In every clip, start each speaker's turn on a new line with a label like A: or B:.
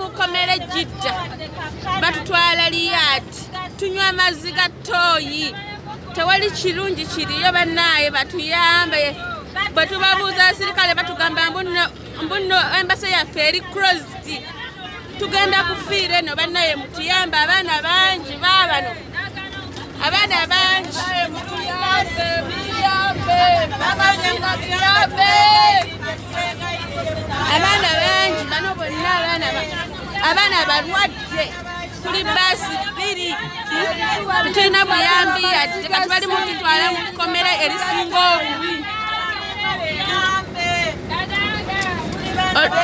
A: mukomere jidda batutwala liyaati. Tunywa amazzi ga ttooyi. Tewali kirungi kiriyo bannaaye batuyambe. Bwe tubabuuza abasirikale batugamba mbuno embasa yaffe eri closed tugenda kufiira eno bannaye mutuyambe. Abaana bangi baabano abaana bangi. Abaana bangi bano bonna abaana ba- abaana balwadde tuli baasi bbiri. Tetulina buyambi ate kati bali mututwala mu kkomera erisinga obubi.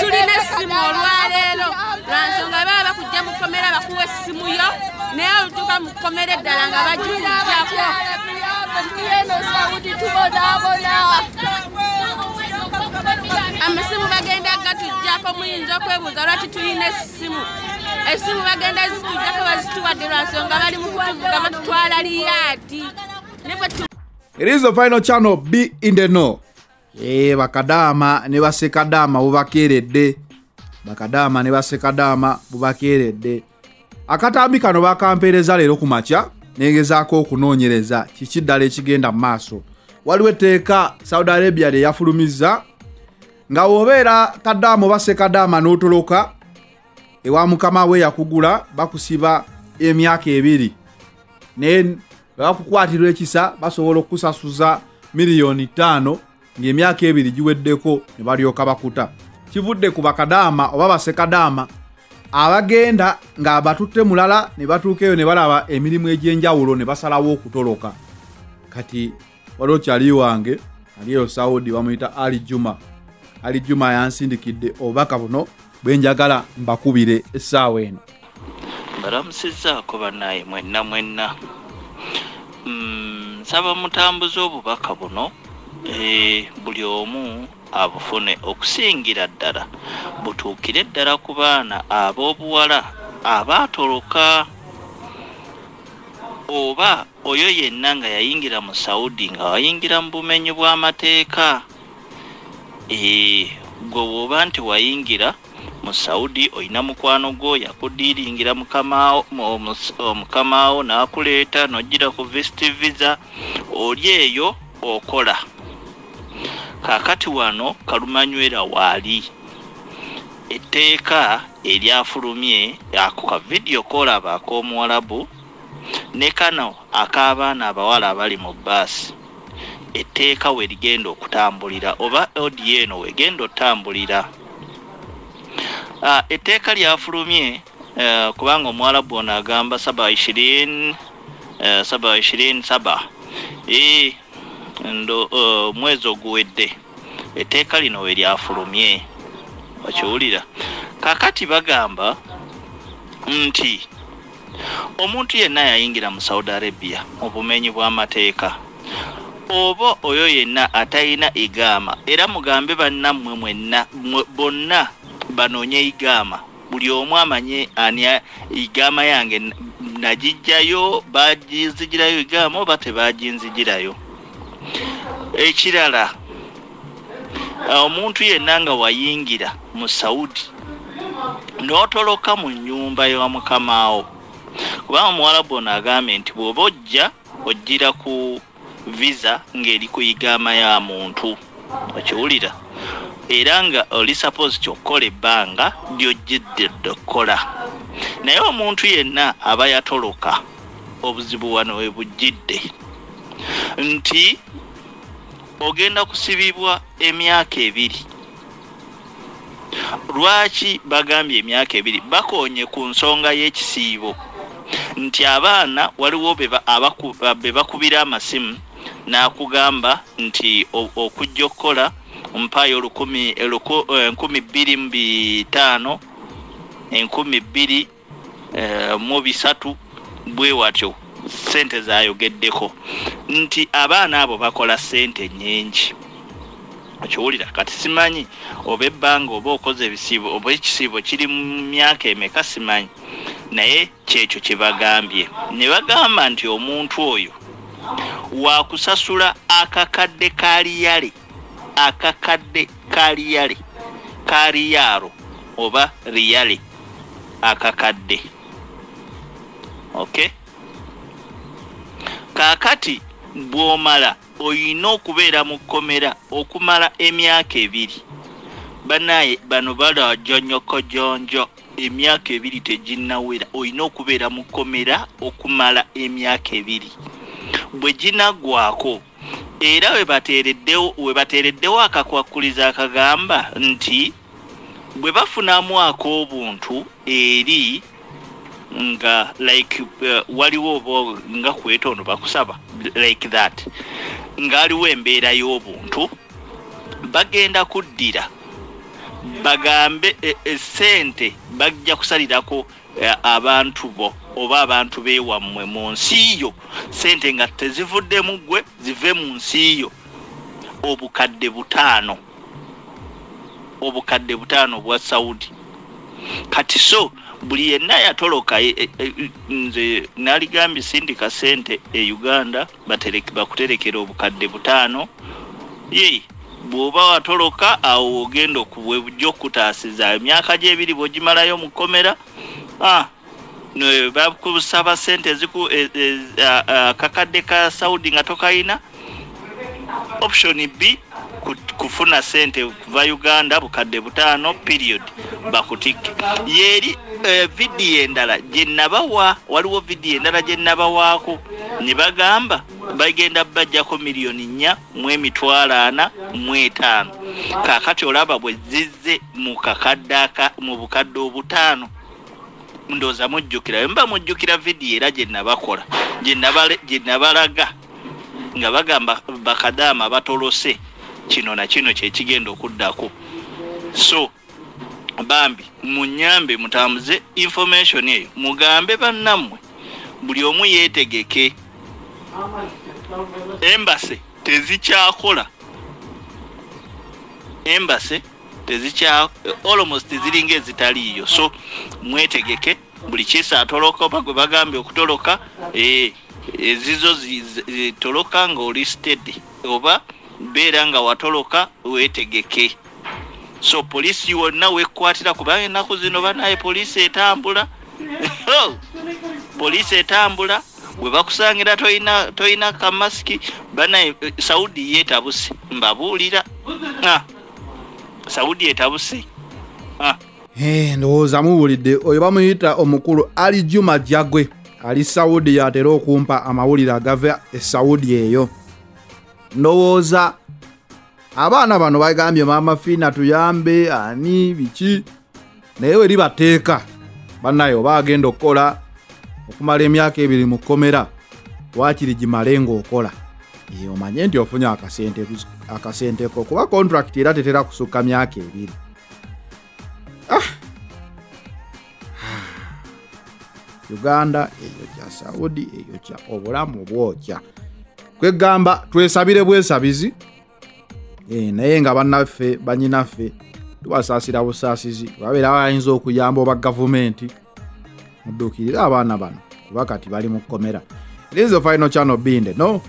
A: Tulina essimu olwaleero. Lwansonga baba bakujja mu kkomera bakuwa essimu yo naye olutuuka mu kkomera eddala nga bagikujjako amasimu bagenda gatujjako muyinza okwebuuza lwaki tulina essimu essimu bagenda zitujjako bazituwadde lwansonga bali mu kutuvuga batutwala liyaati
B: It is the final channel B in the know. Eh bakadaama ne basekadaama bubakeeredde. Bakadaama ne basekadaama bubakeeredde. Akatambi kano bakampeereza leero ku makya negezaako okunoonyereza kiki ddala ekigenda mu maaso. Waliwo etteeka Saudi Arabia lye yafulumizza nga bw'obeera kadaama oba sekadaama n'otoloka ewa mukama we yakugula bakusiba emyaka ebiri. Naye bakukwatirwa ekisa basobola okusasuza miliyoni ttaano ng'emyaka ebiri giweddeko ne balyoka bakuta. Kivudde ku bakadaama oba basekadaama abagenda nga batutte mulala ne batuuka eyo ne balaba emirimu egy'enjawulo ne basalawo okutoloka. Kati waliwo kyali wange ali eyo saudi bamuyita ali juma ali juma yansindikidde obubaka buno bwe njagala mbakubire essaawa eno.
C: Mbalamusizaako bannaye mwenna mwenna. Mm, nsaba mutambuze obubaka buno eh, buli omu abufune okusingira ddala butuukire ddala ku baana ab'obuwala abaatoloka oba oyo yenna nga yayingira mu saudi nga wayingira mu bumenyi bw'amateeka gwe bw'oba nti wayingira mu saudi olina mukwano gwo yakudiiringira mukamaawo mu- omus- omukamaawo n'akuleeta n'ojjira ku visit visa oli eyo okola. Kaakati wano kalumanywera waali etteeka eryafulumye ako ka vidiyo kolaba ak'omuwalabu ne kano ak'abaana abawala abali mu bbaasi etteeka we ligenda okutambulira oba odiyo eno wegenda otambulira. Ah, etteeka lyafulumye eh, kubanga omwalabu ono agamba saba ishirini eh, saba ishirini saba. Ndo eh, omwezi oguwedde etteeka lino we lyafulumye. Okiwulira kakati bagamba nti omuntu yenna yayingira mu saudi arabia mu bumenyi bw'amateeka oba oyo yenna atalina igaama. Era mugambe bannammwe mwenna mwe- bonna banoonye igaama. Buli omu amanye ani igaama yange nagijjayo baginzigirayo igaama oba tebaginzigirayo ekirala omuntu yenna nga wayingira mu saudi n'otoloka mu nnyumba ya mukamaawo kubanga omuwalabu ono agambye nti bw'oba ojja ojjira ku visa ng'eri ku igaama ya muntu. Okiwulira? Era nga oli suppose kyokkola ebbanga lyojjiddedde okukola naye omuntu yenna aba yatoloka obuzibu wano we bujjidde. Nti ogenda kusibibwa emyaka ebiri. Lwaki bagambye emyaka ebiri? Bakonye ku nsonga y'ekisiibo. Nti abaana waliwo be bakubira amasimu n'akugamba nti okujja okukola mpaayo olukumi eh, enkumi bbiri mu bitaano enkumi bbiri eh, mu bisatu bwe watyo sente zayogeddeko nti abaana abo bakola sente nnyingi. Okiwulira kati simanyi oba ebbanga oba okoze ebisiibo oba ekisiibo kiri mu myaka emeka simanyi. Naye kyekyo kye bagambye. Ne bagamba nti omuntu oyo wakusasula akakadde kaliyale akakadde kaliyale kaliyaalo oba riyale akakadde. Okay? Kaakati bw'omala oyina okubeera mu kkomera okumala emyaka ebiri banaye bano balajonyokojonjo emyaka ebiri teginnawera olina okubeera mu kkomera okumala emyaka ebiri bwe ginaggwako era webateereddewo webateereddewo akakwakkuliza akagamba nti bwe bafunamu ak'obuntu eri nga like uh, waliwo oba nga kwetono bakusaba like that ngaaliwo embeera y'obuntu bagenda kuddira bagambe e- esente bajja kusalirako eh, abantu bo oba abantu bewammwe mu nsi yo. Sente nga tezivuddemu ggwe zive mu nsi yo. Obukadde butaano. Obukadde butaano bwa saudi. Kati so buli yenna yatoloka e- e- e- nze naligambye sindika sente e uganda bakuterekera obukadde butaano. Ye bw'oba watoloka awo ogenda okubwe bujja okutaasiza. Emyaka gyebiri bw'ogimalayo mu kkomera ah, bakusaba sente e- e- akakadde ka saudi nga tokayina. Option b ku- kufuna sente kuva uganda bukadde butaano period bakutikke yeeri eh, vidiyo endala gye nabawa waliwo vidiyo endala gye nabawaako ne bagamba bagenda bajjako miliyoni nnya mu emitwalo ana mu etaano. Kaakati olaba bwe zizze mu kakadde aka mu bukadde obutaano ndowooza mujjukira mba mujjukira vidiyo era gye nabakola gye nabalaga nga bagamba bakadaama batolose kino na kino kyekigenda okuddako. So bambi munyambe mutambuze information eyo mugambe bannammwe buli omu yeetegeke. Embase tezikyakola embase almost ziringa ezitaliiyo. So mwetegeke buli kiisa atoloka oba gwe bagambye okutoloka eh, ezizo zi- zi- zitoloka nga oli steady oba beera nga watoloka weetegeke so poliisi wonna wekwatira kubanga ennaku zino banaye poliisi etambula. Poliisi etambula bwe bakusangira toyina kamasiki banaye eh, saudi yeetabuse mbabuulira. Ah, saudi etabuse? Ah,
B: Eh, ndowooza muwulidde oyo bamuyita omukulu ali juma jagwe ali saudi yatera okumpa amawulire agava e saudi eyo. Ndowooza abaana bano bagambye maama fiina tuyambe ani biki? Naye weri bateeka bannaye oba agenda okukola okumala emyaka ebiri mu kkomera wakiri gimale ng'okola omanye nti ofunye akasente akasenteko kuba contract era tetera kusukka myaka ebiri. Uganda eyo kya saudi eyo kya obulamu bwokya kwegamba twesabire bwesabizi. Eh, naye nga bannaffe banyinaffe tubasaasira busaasizi babeera bayinza okuyamba oba gavumenti. Mudduukirire abaana bano kuba kati bali mu kkomera. Linze final channel binde no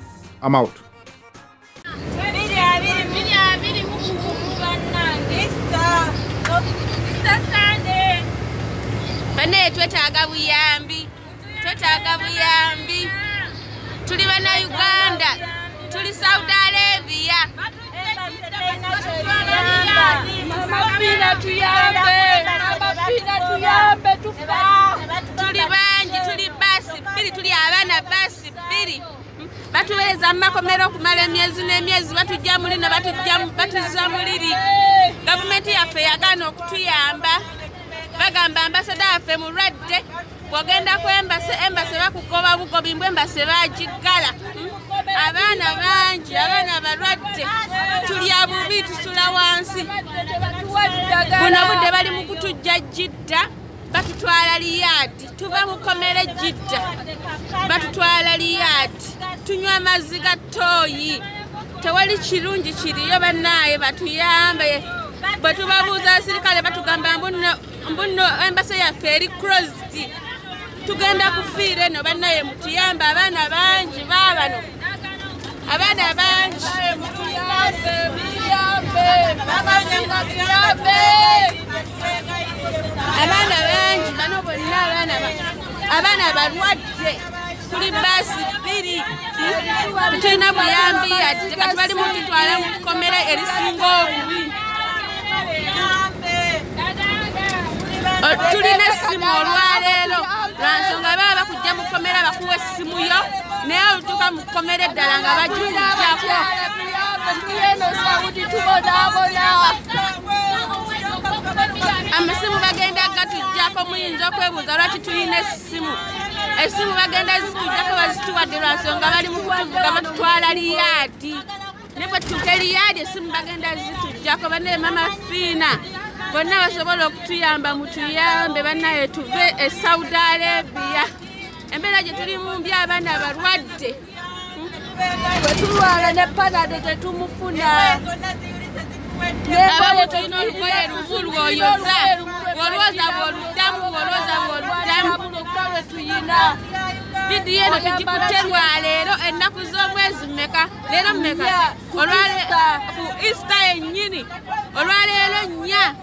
D: Mr. Sunday.
A: banaye twetaaga buyambi twetaaga buyambi tuli bannayuganda tuli saudi arabia
D: Amafina tuyambe, amafina tuyambe tufa.
A: tuli bangi tuli basi bbiri tuli abaana basi bbiri batuweereza mu makomero okumala emyezi n'emyezi batujja muli ne batuzza muliri gavumenti yaffe yagaana okutuyamba. Bagamba ambasada yaffe mulwadde bw'ogenda ku embase embase bakugoba bugobi mbw embase bagiggala Mm. abaana bangi abaana balwadde tulya bubi tusula wansi. Buno budde bali mu kutujja jidda batutwala liyaadi. Tuva mu komere jidda batutwala liyaadi tunywa amazzi ga tooyi tewali kirungi kiriyo bannaaye batuyambe. Bwe tubabuuza abasirikale batugamba mbuno embase yaffe eri closed. Tugenda kufiira eno bannaye mutuyambe. Abaana bangi baabano abaana bangi. Abaana bangi bano bonna abaana ba- abaana balwadde tuli baasi bbiri tetulina buyambi yadde kati bali mututwala mu kkomera erisinga obubi tulina essimu olwaleero. Lwansonga baba bakujja mu kkomera bakuwa essimu yo naye olutuuka mu kkomera eddala nga
D: tubonaabona
A: amasimu bagenda gatujjako muyinza okwebuuza lwaki tulina essimu essimu bagenda zitujjako bazituwadde lwansonga bali mu kutuvuga batutwala liyaadi. Ne bwe tutuuka eliyaadi essimu bagenda zitujjako. Bannaye mama fiina bonna basobola okutuyamba mutuyambe bannaye tuve e saudi arabia. Embeera gye tulimu mbi abaana balwadde.
D: Bwe tulwala ne panade tetumufuna
A: abamu tulina olugoye luvu lwoyoza olwoza bwoluddamu
D: lwe tuyina
A: vidiyo eno tugikutte lwaleero ennaku z'omwezi mmeka? Leero mmeka? Olwale ku easter. yennyini? Olwaleero nnya.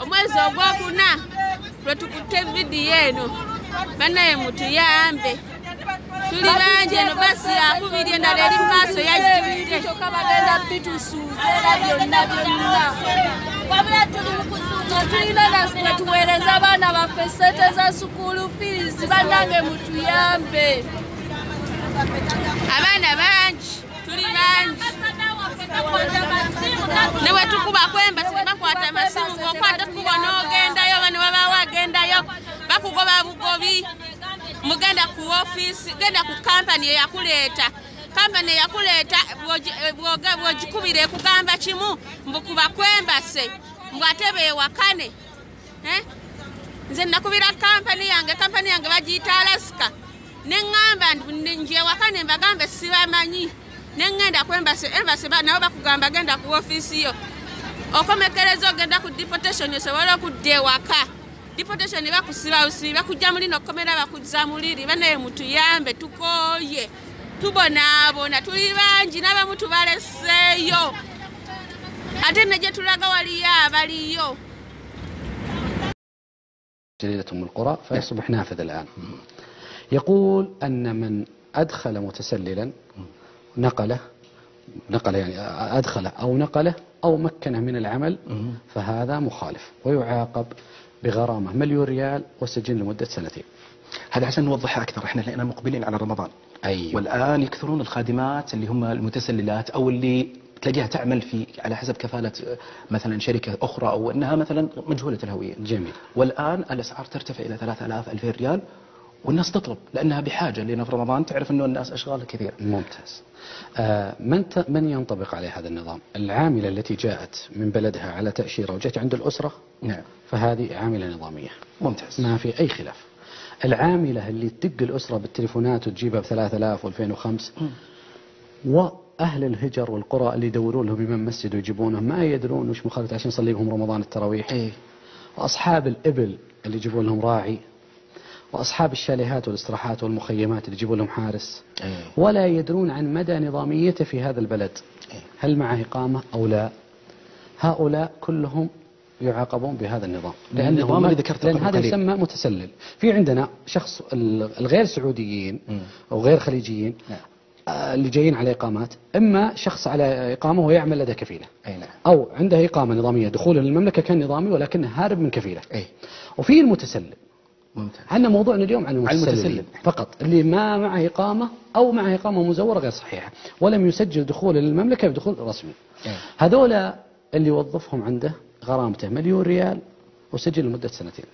A: Omwezi ogwokuna lwe tukutte vidiyo eno bannaye mutuyambe. Tuli bangi eno basi yakubiri endala eri mu maaso yajjudde
D: kyokka bagenda bitusuuza era byonna byonna wabula tuli mukuzuuka tulina naswe tuweereza abaana baffe sente za sukuulu fiizi bannange mutuyambe.
A: Abaana bangi tuli bangi. Ne bwe tukubako embasi tebakwata masimu ng'okwata ekkubo n'ogendayo oba ne wabaawo agendayo bakugoba bugobi. Mugenda ku ofiisi genda ku kampani eyakuleeta kampani eyakuleeta eh, bw'ogikubira ekugamba kimu mbukuba kwembase mbw ate beewakane Eh? nze nakubira kampani yange kampani yange bagiyita alasika neŋŋamba ngyewakane mbagambe sibamanyi. Neŋŋenda embasi ba- nabo bakugamba genda ku ofiisi yo. Okomekereza ogenda ku deportation osobole okudda ewaka. Deportation bakusiba busibi bakujja muli nokkomera bakuzza muliri banaye mutuyambe tukooye tubonaabona tuli bangi n'abamu tubaleseeyo. Ate ne gye tulaga waliyo abaliyo.
E: جريدة أم القرى فيصبح نافذ الآن يقول أن من أدخل متسللا نقله نقل يعني أدخله أو نقله أو مكنه من العمل فهذا مخالف ويعاقب بغرامة مليون ريال وسجن لمدة سنتين
F: هذا عشان نوضحها أكثر. إحنا الان مقبلين على رمضان.
E: أيوة.
F: والآن يكثرون الخادمات اللي هم المتسللات أو اللي تلاقيها تعمل في على حسب كفالة مثلا شركة أخرى أو إنها مثلا مجهولة الهوية.
E: جميل.
F: والآن الأسعار ترتفع إلى 3000 2000 ريال والناس تطلب لأنها بحاجة. لأن في رمضان تعرف إنه الناس أشغال كثيره
E: ممتاز. آه، من ت- من ينطبق عليه هذا النظام؟ العاملة التي جاءت من بلدها على تأشيرة وجت عند الأسرة؟
F: نعم.
E: فهذه عاملة نظامية.
F: ممتاز.
E: ما في أي خلاف. العاملة اللي تدق الأسرة بالتليفونات وتجيبها ب 3000 و2005 وأهل الهجر والقرى اللي يدورون لهم إمام مسجد ويجيبونه ما يدرون وش مخالفة عشان يصلي بهم رمضان التراويح.
F: إيه.
E: وأصحاب الإبل اللي يجيبون لهم راعي وأصحاب الشاليهات والإستراحات والمخيمات اللي يجيبون لهم حارس.
F: إيه.
E: ولا يدرون عن مدى نظاميته في هذا البلد.
F: إيه.
E: هل معه إقامة أو لا؟ هؤلاء كلهم يعاقبون بهذا النظام. لأنهم
F: النظام اللي ذكرته
E: لأن هذا. يسمى متسلل. في عندنا شخص ال- الغير سعوديين. أو غير خليجيين
F: نعم.
E: آه، اللي جايين على إقامات إما شخص على إقامة ويعمل لدى كفيلة.
F: أي نعم.
E: أو عنده إقامة نظامية. دخوله للمملكة كان نظامي ولكنه هارب من كفيلة.
F: إيه
E: وفي المتسلل.
F: ممتاز.
E: عندنا موضوعنا اليوم عن
F: المتسلل.
E: فقط. اللي ما معه إقامة أو معه إقامة مزورة غير صحيحة. ولم يسجل دخوله للمملكة بدخول رسمي.
F: إيه.
E: هذولا اللي يوظفهم عنده غرامته مليون ريال وسجل لمدة سنتين.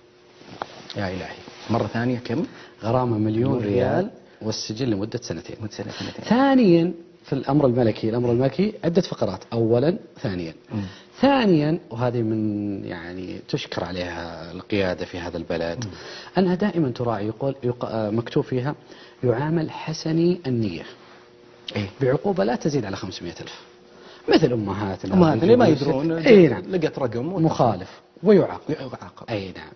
F: يا إلهي. مرة ثانية كم؟
E: غرامة مليون
F: مليون
E: ريال
F: ريال.
E: والسجل لمدة سنتين.
F: مدة سنتين
E: ثانيا في الأمر الملكي الأمر الملكي عدة فقرات. أولا ثانيا.
F: مم.
E: ثانيا وهذه من يعني تشكر عليها القيادة في هذا البلد أنها دائما تراعي يقول يق... مكتوب فيها يعامل حسني النية.
F: إيه.
E: بعقوبة لا تزيد على 500 ألف. مثل أمهاتنا.
F: امهات اللي ما يدرون
E: أي نعم.
F: لقت رقم
E: مخالف ويعاقب.
F: ويعاقب.
E: أي نعم.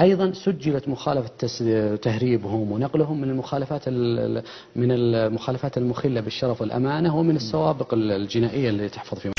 E: أيضا سجلت مخالفة تس- تهريبهم ونقلهم من المخالفات ال- من المخالفات المخلة بالشرف والأمانة ومن السوابق الجنائية اللي تحفظ في